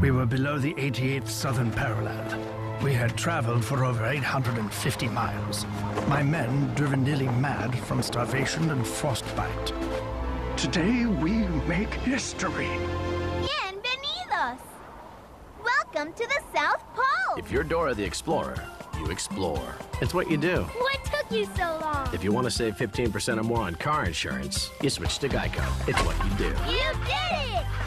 We were below the 88th southern parallel. We had traveled for over 850 miles. My men driven nearly mad from starvation and frostbite. Today we make history. Bienvenidos! Welcome to the South Pole! If you're Dora the Explorer, you explore. It's what you do. What took you so long? If you want to save 15% or more on car insurance, you switch to Geico. It's what you do. You did it!